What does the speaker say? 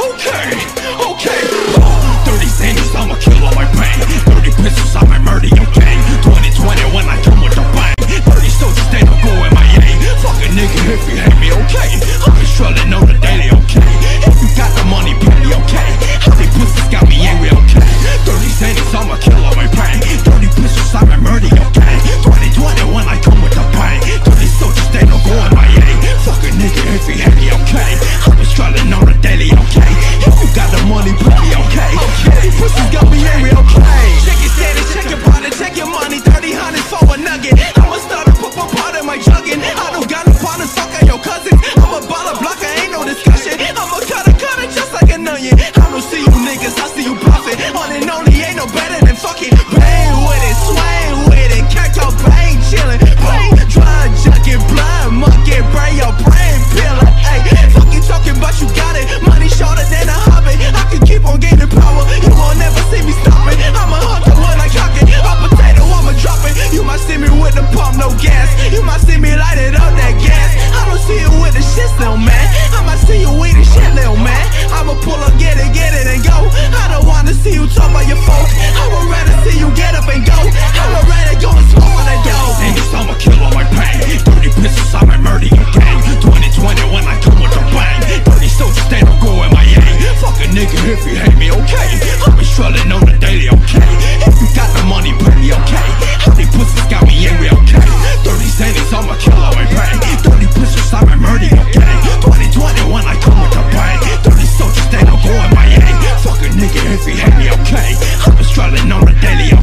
okay, okay, 30 I'ma kill all my pain. 30 pistols, I'm murder your 2020 when I come with the 30 soldiers, they don't go in my. Fuck a nigga if you hate me, niggas, I see you bluffing. All and only ain't no better than fucking playing with it. If you hate me, okay? I've been struggling on the daily, okay? If you got the money, pay me, okay? How these pussies got me angry, okay? Thirty cents I'm a killer and bang Thirty pussies, I'm a murder, okay? 2021, I come with a bang Dirty soldiers, they don't go in my aim. Fuck a nigga if you hate me, okay? I've been struggling on the daily, okay